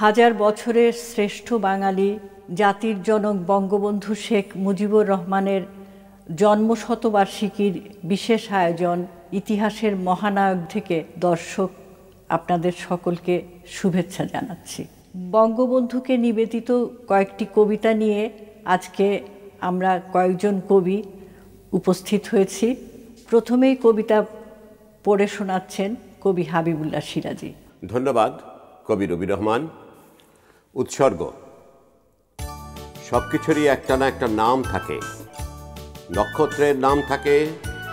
হাজার বছরের শ্রেষ্ঠ বাঙালি জাতির জনক বঙ্গবন্ধু শেখ মুজিবুর রহমানের জন্মশতবার্ষিকীর বিশেষ আয়োজন ইতিহাসের মহানায়ক থেকে দর্শক আপনাদের সকলকে শুভেচ্ছা জানাচ্ছি। বঙ্গবন্ধুকে নিবেদিত কয়েকটি কবিতা নিয়ে আজকে আমরা কয়েকজন কবি উপস্থিত হয়েছি। প্রথমেই কবিতা পড়ে শোনাচ্ছেন কবি হাবিবুল্লাহ সিরাজি। ধন্যবাদ, কবি রবি রহমান। উৎসর্গ। সব কিছুরই একটা না একটা নাম থাকে। নক্ষত্রের নাম থাকে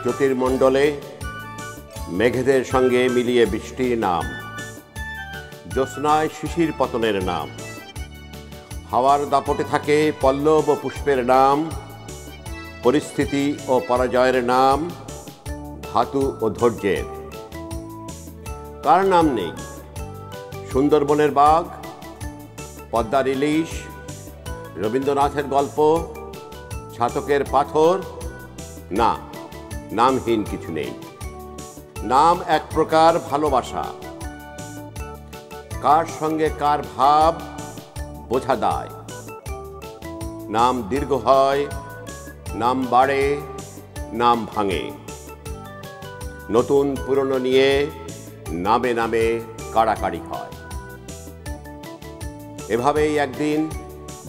জ্যোতির্মণ্ডলে, মেঘেদের সঙ্গে মিলিয়ে বৃষ্টির নাম, জ্যোৎস্নায় শিশির পতনের নাম, হাওয়ার দাপটে থাকে পল্লব ও পুষ্পের নাম, পরিস্থিতি ও পরাজয়ের নাম, ধাতু ও ধৈর্যের। কার নাম নেই? সুন্দরবনের বাঘ পদ্মার ইলিশ রবীন্দ্রনাথের গল্প, ছাতকের পাথর। না, নামহীন কিছু নেই। নাম এক প্রকার ভালোবাসা। কার সঙ্গে কার ভাব বোঝা দায়। নাম দীর্ঘ হয়, নাম বাড়ে, নাম ভাঙে। নতুন পুরনো নিয়ে নামে নামে কাড়াকাড়ি হয়। এভাবেই একদিন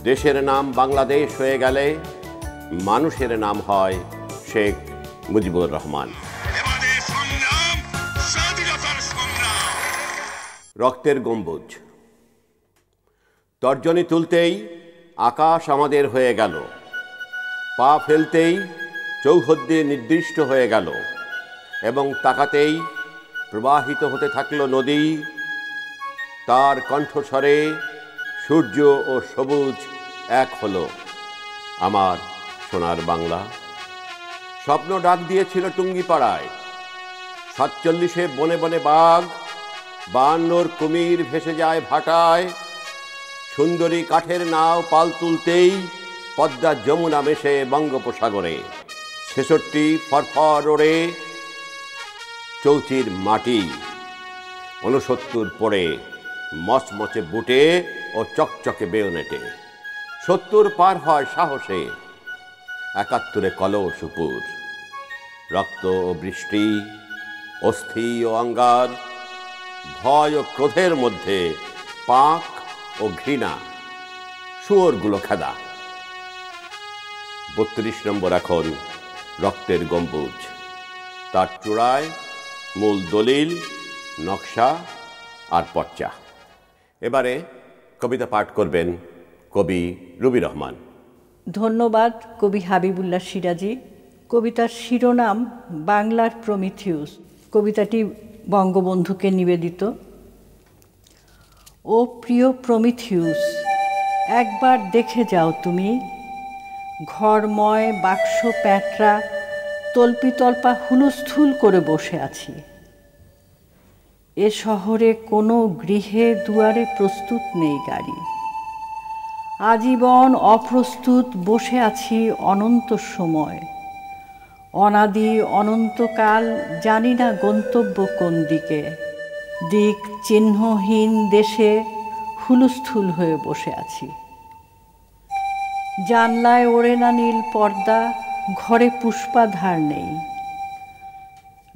দেশের নাম বাংলাদেশ হয়ে গেলে মানুষের নাম হয় শেখ মুজিবুর রহমান। রক্তের গম্বুজ। তর্জনী তুলতেই আকাশ আমাদের হয়ে গেল। পা ফেলতেই চৌহদ্দে নির্দিষ্ট হয়ে গেল। এবং তাকাতেই প্রবাহিত হতে থাকল নদী। তার কণ্ঠস্বরে সূর্য ও সবুজ এক হলো আমার সোনার বাংলা। স্বপ্ন ডাক দিয়েছিল টুঙ্গিপাড়ায়। সাতচল্লিশে বনে বনে বাঘ বায়ান্নর কুমির ভেসে যায় ভাটায়। সুন্দরী কাঠের নাও পাল তুলতেই পদ্মা যমুনা মেশে বঙ্গোপসাগরে। ছেষট্টি ফরফর ওড়ে চৌচির মাটি। ঊনসত্তর পরে মচমচে বুটে ও চকচকে সত্তর পার হয় সাহসে। একাত্তরে কলসুপুর রক্ত ও বৃষ্টি, অস্থি ও অঙ্গার, ভয় ও ক্রোধের মধ্যে পাক ও ঘৃণা, শুয়োরগুলো খেদা। বত্রিশ নম্বর এখন, রক্তের গম্বুজ। তার চূড়ায় মূল দলিল, নকশা আর পর্চা। এবারে কবিতা পাঠ করবেন কবি রবি রহমান। ধন্যবাদ কবি হাবিবুল্লাহ সিরাজি। কবিতার শিরোনাম বাংলার প্রমিথিউস। কবিতাটি বঙ্গবন্ধুকে নিবেদিত। ও প্রিয় প্রমিথিউস, একবার দেখে যাও তুমি। ঘরময় বাক্স প্যাঁটরা তল্পিতল্পা হুলস্থুল করে বসে আছি। এ শহরে কোনো গৃহে দুয়ারে প্রস্তুত নেই গাড়ি। আজীবন অপ্রস্তুত বসে আছি অনন্ত সময়। অনাদি অনন্তকাল জানি না গন্তব্য কোন দিকে। দিক চিহ্নহীন দেশে হুলস্থুল হয়ে বসে আছি। জানলায় ওড়ে না নীল পর্দা, ঘরে পুষ্পাধার নেই।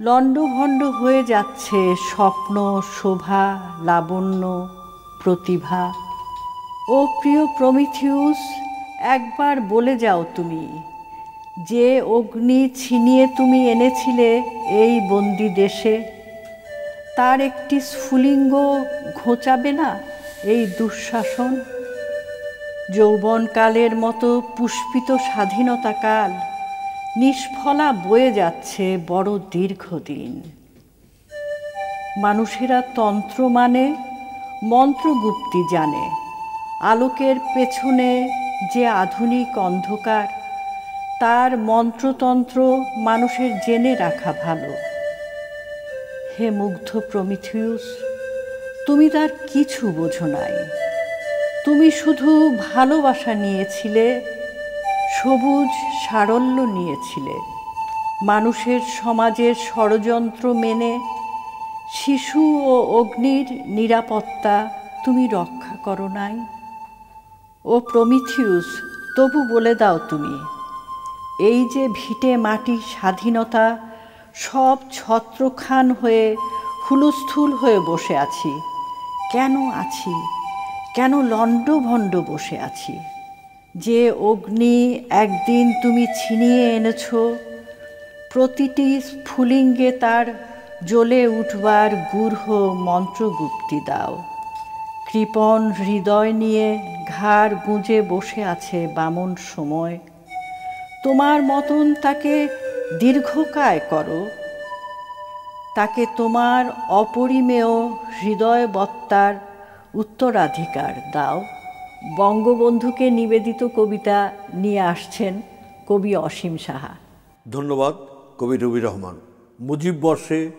লণ্ডভণ্ড হয়ে যাচ্ছে স্বপ্ন, শোভা, লাবণ্য, প্রতিভা। ও প্রিয় প্রমিথিউস, একবার বলে যাও তুমি, যে অগ্নি ছিনিয়ে তুমি এনেছিলে এই বন্দি দেশে, তার একটি স্ফুলিঙ্গ ঘোচাবে না এই দুঃশাসন? যৌবনকালের মতো পুষ্পিত স্বাধীনতাকাল নিষ্ফলা বয়ে যাচ্ছে বড় দীর্ঘদিন। মানুষেরা তন্ত্র মানে মন্ত্রগুপ্তি জানে। আলোকের পেছনে যে আধুনিক অন্ধকার, তার মন্ত্রতন্ত্র মানুষের জেনে রাখা ভালো। হে মুগ্ধ প্রমিথিউস, তুমি তার কিছু বোঝো নাই। তুমি শুধু ভালোবাসা নিয়েছিলে সবুজ সারল্য নিয়েছিলে। মানুষের সমাজের ষড়যন্ত্র মেনে শিশু ও অগ্নির নিরাপত্তা তুমি রক্ষা করো নাই। ও প্রমিথিউস, তবু বলে দাও তুমি, এই যে ভিটে মাটি স্বাধীনতা, সব ছত্রখান হয়ে হুলস্থুল হয়ে বসে আছি। কেন আছি? কেন লণ্ডভণ্ড বসে আছি? যে অগ্নি একদিন তুমি ছিনিয়ে এনেছ, প্রতিটি স্ফুলিঙ্গে তার জ্বলে উঠবার গূঢ় মন্ত্রগুপ্তি দাও। কৃপণ হৃদয় নিয়ে ঘাড় গুঁজে বসে আছে বামন সময়। তোমার মতন তাকে দীর্ঘকায় করো। তাকে তোমার অপরিমেয় হৃদয়বত্তার উত্তরাধিকার দাও। বঙ্গবন্ধুকে নিবেদিত কবিতা নিয়ে আসছেন কবি অসীম সাহা। ধন্যবাদ, কবি রবি রহমান। মুজিব বর্ষে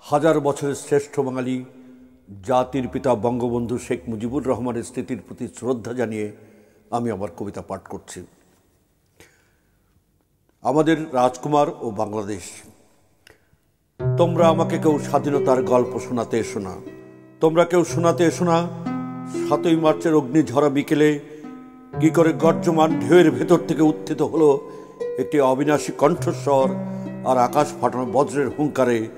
হাজার বছরের শ্রেষ্ঠ বাঙালি জাতির পিতা বঙ্গবন্ধু শেখ মুজিবুর রহমানের স্মৃতির প্রতি শ্রদ্ধা জানিয়ে আমি আমার কবিতা পাঠ করছি। আমাদের রাজকুমার ও বাংলাদেশ, তোমরা আমাকে কেউ স্বাধীনতার গল্প শোনাতে এসো না। তোমরা কেউ শোনাতে এসো না সাতই মার্চের অগ্নিঝরা বিকেলে কি করে গর্জমান ঢেউয়ের ভেতর থেকে উত্থিত হলো একটি অবিনাশী কণ্ঠস্বর আর আকাশ ফাটানো বজ্রের হুঙ্কারে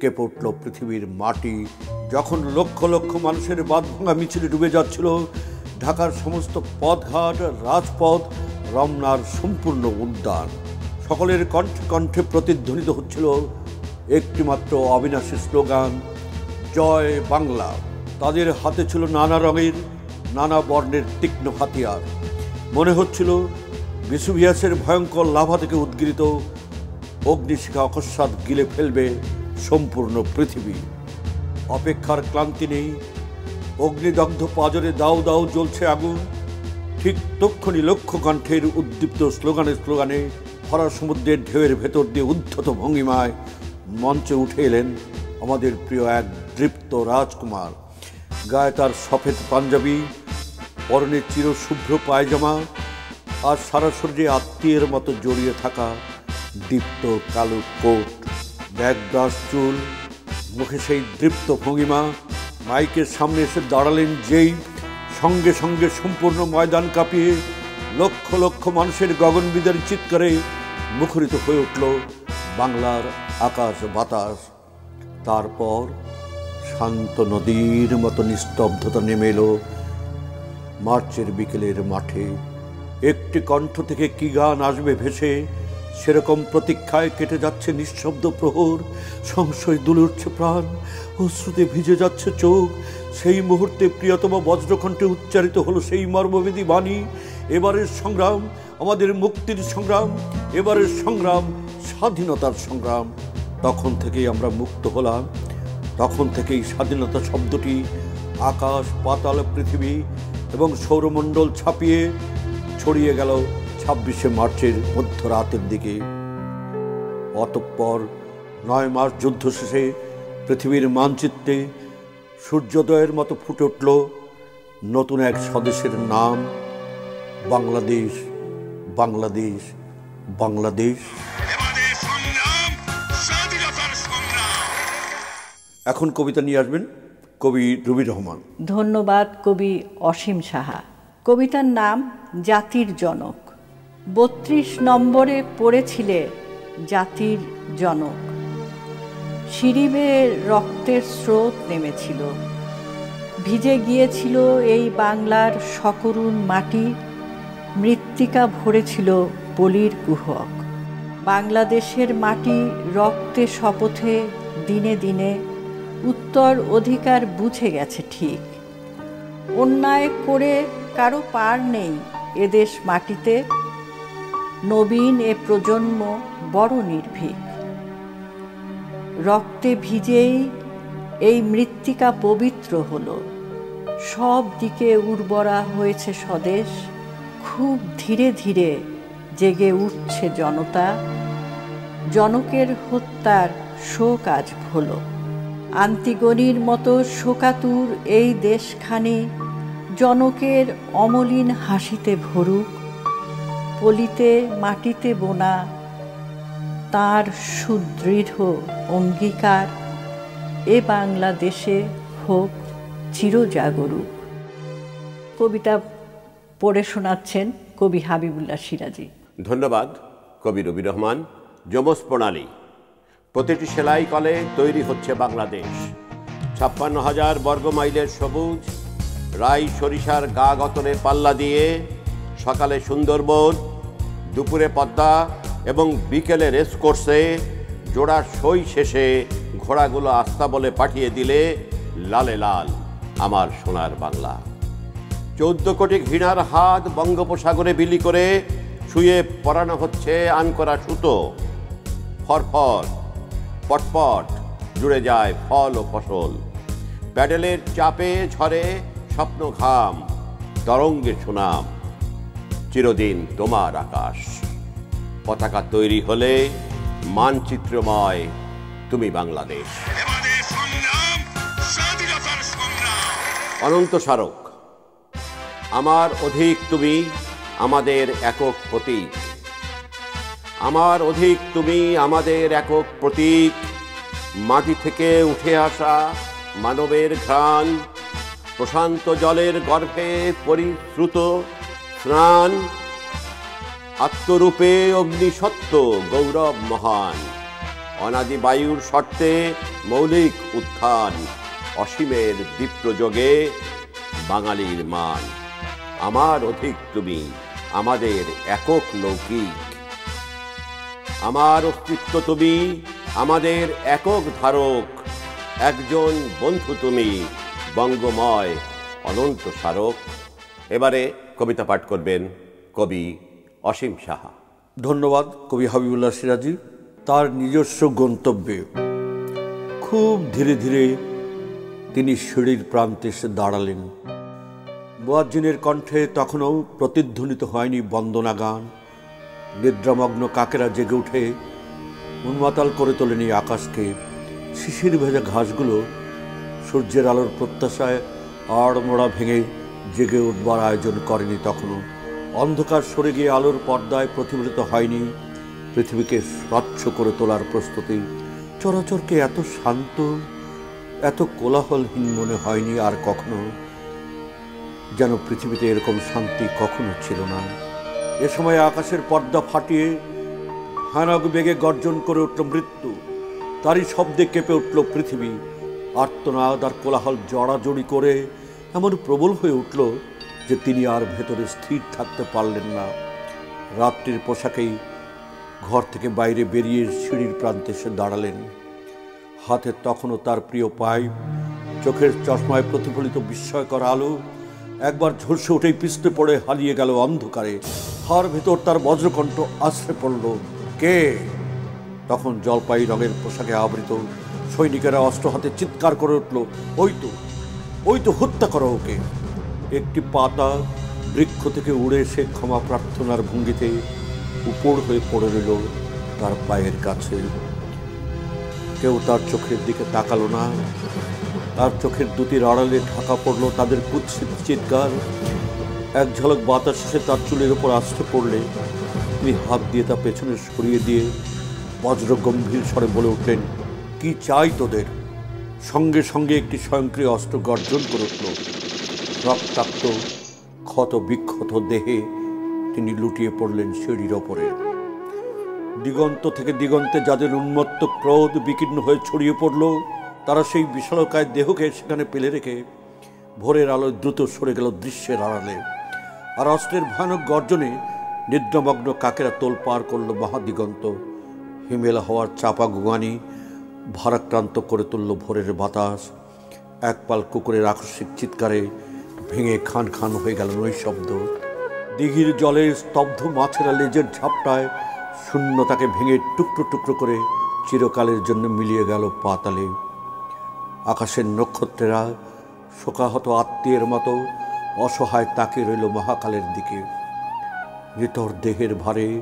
কেঁপে উঠল পৃথিবীর মাটি। যখন লক্ষ লক্ষ মানুষের বাদ ভাঙা মিছিলে ডুবে যাচ্ছিল, ঢাকার সমস্ত পথঘাট, রাজপথ, রমনার সম্পূর্ণ উদ্যান। সকলের কণ্ঠে কণ্ঠে প্রতিধ্বনিত হচ্ছিল একটিমাত্র অবিনাশী স্লোগান, জয় বাংলা। তাদের হাতে ছিল নানা রঙের, নানা বর্ণের তীক্ষ্ণ হাতিয়ার। মনে হচ্ছিল বিসুভিয়াসের ভয়ঙ্কর লাভা থেকে উদ্গৃত অগ্নিশিখা অকস্মাৎ গিলে ফেলবে সম্পূর্ণ পৃথিবী। অপেক্ষার ক্লান্তি নেই। অগ্নিদগ্ধ পাজরে দাও দাও জ্বলছে আগুন। ঠিক তক্ষণি লক্ষ্য কণ্ঠের উদ্দীপ্ত স্লোগানে স্লোগানে ভরা সমুদ্রের ঢেউয়ের ভেতর দিয়ে উদ্ধত ভঙ্গিমায় মঞ্চে উঠে এলেন আমাদের প্রিয় এক দৃপ্ত রাজকুমার। গায়ে তার সফেদ পাঞ্জাবি, পরনে চিরশুভ্র পায়জামা আর সারা শরীরে আত্মীয়ের মতো জড়িয়ে থাকা দীপ্ত কালো কোট, ব্যাগদাস চুল, মুখে সেই দৃপ্ত ভঙ্গিমা, মাইকের সামনে এসে দাঁড়ালেন যেই সঙ্গে সঙ্গে সম্পূর্ণ ময়দান কাঁপিয়ে লক্ষ লক্ষ মানুষের গগনবিদের চিৎকারে মুখরিত হয়ে উঠল বাংলার আকাশ বাতাস। তারপর শান্ত নদীর মতো নিস্তব্ধতা নেমে এলো। মার্চের বিকেলের মাঠে একটি কণ্ঠ থেকে কি গান আসবে ভেসে? সেরকম প্রতীক্ষায় কেটে যাচ্ছে নিঃশব্দ প্রহর। সংশয় দুলে উঠছে প্রাণ অশ্রুতে ভিজে যাচ্ছে চোখ। সেই মুহূর্তে প্রিয়তম বজ্রকণ্ঠে উচ্চারিত হলো সেই মর্মবেদী বাণী। এবারের সংগ্রাম আমাদের মুক্তির সংগ্রাম, এবারের সংগ্রাম স্বাধীনতার সংগ্রাম। তখন থেকেই আমরা মুক্ত হলাম। তখন থেকেই স্বাধীনতা শব্দটি আকাশ, পাতাল পৃথিবী এবং সৌরমণ্ডল ছাপিয়ে ছড়িয়ে গেল ছাব্বিশে মার্চের মধ্যরাতের দিকে। অতঃপর নয় মার্চ যুদ্ধ শেষে পৃথিবীর মানচিত্রে সূর্যোদয়ের মতো ফুটে উঠল নতুন এক স্বদেশের নাম, বাংলাদেশ বাংলাদেশ বাংলাদেশ। এখন কবিতা নিয়ে আসবেন কবি রবি রহমান। ধন্যবাদ কবি অসীম সাহা। কবিতার নাম জাতির জনক। বত্রিশ নম্বরে পড়েছিলে জাতির জনক। সিঁড়িবে রক্তের স্রোত নেমেছিল। ভিজে গিয়েছিল এই বাংলার সকরুণ মাটি। মৃত্তিকা ভরেছিল পলির কুহক বাংলাদেশের মাটি রক্তে শপথে দিনে দিনে উত্তর অধিকার বুঝে গেছে ঠিক। অন্যায় করে কারও পার নেই এদেশ মাটিতে। নবীন এ প্রজন্ম বড় নির্ভীক। রক্তে ভিজেই এই মৃত্তিকা পবিত্র হলো। সব দিকে উর্বরা হয়েছে স্বদেশ। খুব ধীরে ধীরে জেগে উঠছে জনতা। জনকের হত্যার শোক আজ হলো আন্তিগণির মতো শোকাতুর এই দেশখানি জনকের অমলিন হাসিতে ভরুক, পলিতে মাটিতে বোনা, তার সুদৃঢ় অঙ্গীকার এ বাংলাদেশে হোক চিরজাগরুক। কবিতা পড়ে শোনাচ্ছেন কবি হাবিবুল্লাহ সিরাজি। ধন্যবাদ, কবি রবি রহমান। যমজ প্রণালী। প্রতিটি সেলাই কলে তৈরি হচ্ছে বাংলাদেশ। ছাপ্পান্ন হাজার বর্গমাইলের সবুজ, রাই সরিষার গা গতনে পাল্লা দিয়ে সকালে সুন্দরবন, দুপুরে পদ্মা এবং বিকেলে রেস কোর্সে জোড়া সই শেষে ঘোড়াগুলো আস্তা বলে পাঠিয়ে দিলে লালে লাল আমার সোনার বাংলা। চৌদ্দ কোটি ঘৃণার হাত বঙ্গোপসাগরে বিলি করে শুয়ে পরানো হচ্ছে আনকরা সুতো। ফরফর পটপট জুড়ে যায় ফল ও ফসল। প্যাডেলের চাপে ঝরে স্বপ্ন ঘাম তরঙ্গে সুনাম চিরদিন তোমার আকাশ। পতাকা তৈরি হলে মানচিত্রময় তুমি বাংলাদেশ। অনন্ত স্মারক। আমার অধিক তুমি আমাদের একক প্রতীক। আমার অধিক তুমি আমাদের একক প্রতীক। মাটি থেকে উঠে আসা মানবের ঘ্রাণ, প্রশান্ত জলের গর্ভে পরিশ্রুত স্নান, আত্মরূপে অগ্নিসত্ত্ব গৌরব মহান। অনাদি বায়ুর শর্তে মৌলিক উত্থান, অসীমের দীপ্রযোগে বাঙালির মান। আমার অধিক তুমি আমাদের একক লৌকিক আমার অস্তিত্ব তুমি, আমাদের একক ধারক, একজন বন্ধু তুমি, বঙ্গময় অনন্ত স্মারক। এবারে কবিতা পাঠ করবেন কবি অসীম সাহা। ধন্যবাদ কবি হাবিবুল্লাহ সিরাজি, তার নিজস্ব গন্তব্যে। খুব ধীরে ধীরে তিনি সিঁড়ির প্রান্তে এসে দাঁড়ালেন। বোয়াজ্জিনের কণ্ঠে তখনও প্রতিধ্বনিত হয়নি বন্দনা গান। নিদ্রামগ্ন কাকেরা জেগে উঠে উন্মাতাল করে তোলেনি আকাশকে। শিশির ভেজা ঘাসগুলো সূর্যের আলোর প্রত্যাশায় আড়মোড়া ভেঙে জেগে উঠবার আয়োজন করেনি তখনও। অন্ধকার সরে গিয়ে আলোর পর্দায় প্রতিফলিত হয়নি পৃথিবীকে স্বচ্ছ করে তোলার প্রস্তুতি। চরাচরকে এত শান্ত, এত কোলাহলহীন মনে হয়নি আর কখনো, যেন পৃথিবীতে এরকম শান্তি কখনো ছিল না। এ সময় আকাশের পর্দা ফাটিয়ে ভয়ানক বেগে গর্জন করে উঠল মৃত্যু। তারই শব্দে কেঁপে উঠল পৃথিবী। আর্তনাদ আর কোলাহল জড়াজড়ি করে এমন প্রবল হয়ে উঠল যে তিনি আর ভেতরে স্থির থাকতে পারলেন না। রাত্রির পোশাকেই ঘর থেকে বাইরে বেরিয়ে সিঁড়ির প্রান্তে এসে দাঁড়ালেন। হাতে তখনও তার প্রিয় পাইপ চোখের চশমায় প্রতিফলিত বিস্ময়কর আলো একবার ঝলসে উঠেই পিছতে পড়ে হারিয়ে গেল অন্ধকারে। হার ভেতর তার বজ্রকণ্ঠ আশ্রে পড়ল। কে? তখন জলপাই রঙের পোশাকে আবৃত। সৈনিকেরা অস্ত্র হাতে চিৎকার করে উঠল, ওই তো ওই তো হত্যা করো ওকে। একটি পাতা বৃক্ষ থেকে উড়ে সে ক্ষমা প্রার্থনার ভঙ্গিতে উপর হয়ে পড়ে রইল তার পায়ের কাছে। কেউ তার চোখের দিকে তাকালো না। তার চোখের দুটির আড়ালে ঢাকা পড়ল তাদের কুৎসিত চিৎকার। এক ঝলক বাতাস এসে তার চুলের ওপর আসতে পড়লে তিনি হাত দিয়ে তা পেছনে সরিয়ে দিয়ে বজ্র গম্ভীর স্বরে বলে উঠলেন, কি চাই তোদের? সঙ্গে সঙ্গে একটি স্বয়ংক্রিয় অস্ত্র গর্জন করে উঠল। রক্তাক্ত ক্ষত বিক্ষত দেহে তিনি লুটিয়ে পড়লেন সিঁড়ির ওপরে। দিগন্ত থেকে দিগন্তে যাদের উন্মত্ত ক্রোধ বিকীর্ণ হয়ে ছড়িয়ে পড়ল, তারা সেই বিশালকায় দেহকে সেখানে পেলে রেখে ভোরের আলোয় দ্রুত সরে গেল দৃশ্যের আড়ালে। আর অস্ত্রের ভয়ানক গর্জনে নিদ্রমগ্ন কাকেরা তোল পার করল মহাদিগন্ত। হিমেলা হওয়ার চাপা গুগানি ভারাক্রান্ত করে তুলল ভোরের বাতাস। একপাল কুকুরের আকস্মিক চিৎকারে ভেঙে খান খান হয়ে গেল নৈশব্দ। দিঘির জলে স্তব্ধ মাছেরা লেজের ঝাপটায় শূন্যতাকে ভেঙে টুকরো টুকরো করে চিরকালের জন্য মিলিয়ে গেল পাতালে। আকাশের নক্ষত্রেরা শোকাহত আত্মীয়ের মতো অসহায় তাকে রইল মহাকালের দিকে। নিতর দেহের ভারে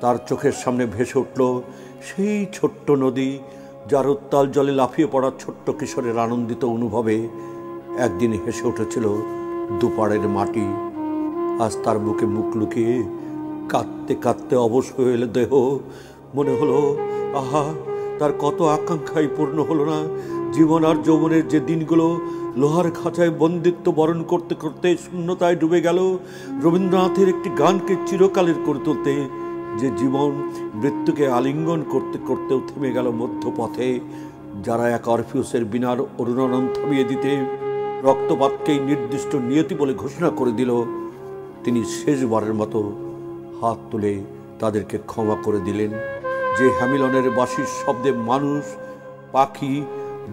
তার চোখের সামনে ভেসে উঠল সেই ছোট্ট নদী, যার উত্তাল জলে লাফিয়ে পড়া ছোট্ট কিশোরের আনন্দিত অনুভবে একদিন হেসে উঠেছিল দুপাড়ের মাটি। আজ তার বুকে মুখ লুকিয়ে কাঁদতে কাঁদতে অবশ হয়ে এলো দেহ। মনে হলো, আহা, তার কত আকাঙ্ক্ষাই পূর্ণ হলো না। জীবন আর যৌবনের যে দিনগুলো লোহার খাঁচায় বন্দিত্ব বরণ করতে করতে শূন্যতায় ডুবে গেল। রবীন্দ্রনাথের একটি গানকে চিরকালের করে তুলতে, যে জীবন মৃত্যুকে আলিঙ্গন করতে করতেও থেমে গেল মধ্যপথে, যারা এক অরফিউসের বিনার অরুণানন থামিয়ে দিতে রক্তপাতকেই নির্দিষ্ট নিয়তি বলে ঘোষণা করে দিল, তিনি শেষবারের মতো হাত তুলে তাদেরকে ক্ষমা করে দিলেন। যে হ্যামিলনের বাঁশির শব্দে মানুষ, পাখি,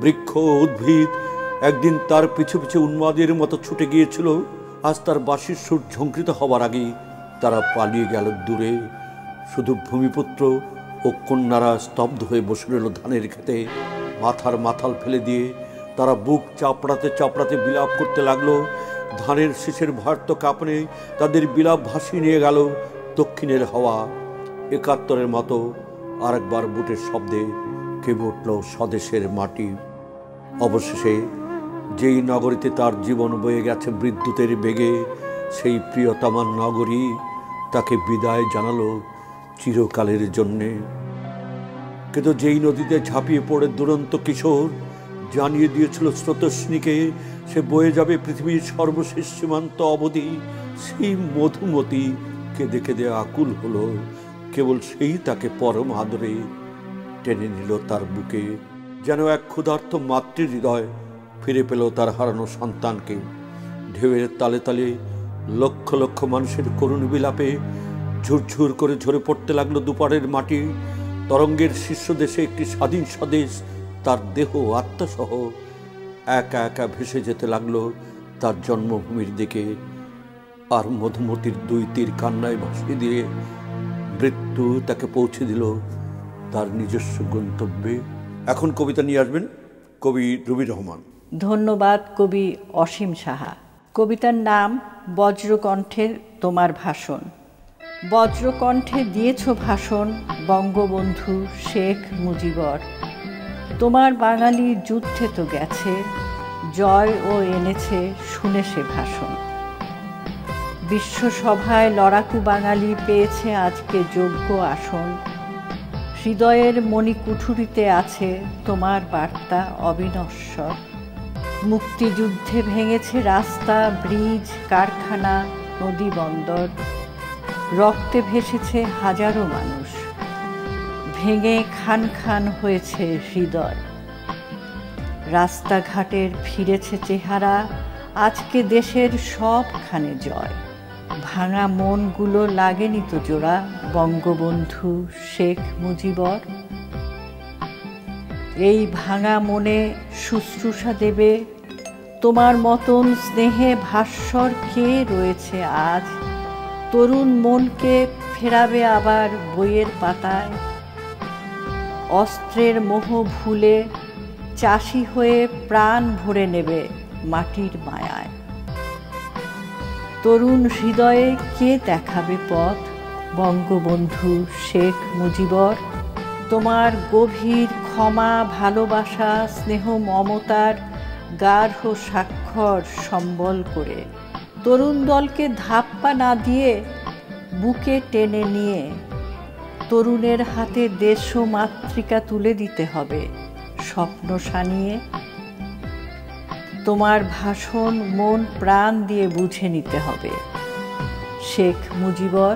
বৃক্ষ, উদ্ভিদ একদিন তার পিছু পিছু উন্মাদের মতো ছুটে গিয়েছিল, আজ তার বাঁশির সুর ঝঙ্কৃত হবার আগেই। তারা পালিয়ে গেল দূরে, শুধু ভূমিপুত্র ও কন্যারা স্তব্ধ হয়ে বসে রইল ধানের খেতে মাথার মাথাল ফেলে দিয়ে তারা বুক চাপড়াতে চাপড়াতে বিলাপ করতে লাগল। ধানের শীষের ভার্ত কাঁপনে তাদের বিলাপ ভাসিয়ে নিয়ে গেল দক্ষিণের হাওয়া। একাত্তরের মতো আরেকবার বুটের শব্দে কেঁপে উঠল স্বদেশের মাটি। অবশেষে যেই নগরীতে তার জীবন বয়ে গেছে বিদ্যুতের বেগে, সেই প্রিয়তমার নগরী তাকে বিদায় জানালো চিরকালের জন্যে। কিন্তু যেই নদীতে ঝাঁপিয়ে পড়ে দুরন্ত কিশোর, জানিয়ে দিয়েছিল স্রোতস্বিনীকে সে বয়ে যাবে পৃথিবীর সর্বশেষ সীমান্ত অবধি। সেই মধুমতি কেঁদে কেঁদে আকুল হলো, কেবল সেই তাকে পরম আদরে টেনে নিল তার বুকে। যেন এক ক্ষুধার্ত মাতৃ হৃদয় ফিরে পেল তার হারানো সন্তানকে। ঢেউয়ের তালে তালে লক্ষ লক্ষ মানুষের করুণ বিলাপে ঝুরঝুর করে ঝরে পড়তে লাগল দুপারের মাটি। তরঙ্গের শীর্ষ দেশে একটি স্বাধীন স্বদেশ, তার দেহ আত্মাসহ একা একা ভেসে যেতে লাগল তার জন্মভূমির দিকে। আর মধুমতির দুই তীর কান্নায় ভাসিয়ে দিয়ে মৃত্যু তাকে পৌঁছে দিল তার নিজস্ব গন্তব্যে। এখন কবিতা নিয়ে আসবেন কবি রবি রহমান। ধন্যবাদ কবি অসীম সাহা। কবিতার নাম বজ্রকণ্ঠের তোমার ভাষণ। বজ্রকণ্ঠে দিয়েছ ভাষণ বঙ্গবন্ধু শেখ মুজিবর। তোমার বাঙালি যুদ্ধে তো গেছে, জয় ও এনেছে শুনে সে ভাষণ। বিশ্বসভায় লড়াকু বাঙালি পেয়েছে আজকে যোগ্য আসন। হৃদয়ের মণিকুঠুরিতে আছে তোমার বার্তা অবিনশ্বর। মুক্তিযুদ্ধে ভেঙেছে রাস্তা, ব্রিজ, কারখানা, নদী বন্দর। রক্তে ভেসেছে হাজারো মানুষ। ভেঙে খান খান হয়েছে হৃদয়। রাস্তাঘাটের ফিরেছে চেহারা, আজকে দেশের সবখানে জয়। ভাঙা মনগুলো লাগেনি তো জোড়া, বঙ্গবন্ধু শেখ মুজিবর। এই ভাঙা মনে শুশ্রূষা দেবে। তোমার মতন স্নেহে ভাস্বর কে রয়েছে আজ? তরুণ মনকে ফেরাবে আবার বইয়ের পাতায়। অস্ত্রের মোহ ভুলে চাষি হয়ে প্রাণ ভরে নেবে মাটির মায়ায়। তরুণ হৃদয়ে কে দেখাবে পথ? বঙ্গবন্ধু শেখ মুজিবর। তোমার গভীর ক্ষমা, ভালোবাসা, স্নেহ, মমতার গার্হ স্বাক্ষর সম্বল করে। তরুণ দলকে ধাপ্পা না দিয়ে বুকে টেনে নিয়ে তরুণের হাতে দেশ মাতৃকা তুলে দিতে হবে। স্বপ্ন সানিয়ে তোমার ভাষণ, মন, প্রাণ দিয়ে বুঝে নিতে হবে। শেখ মুজিবর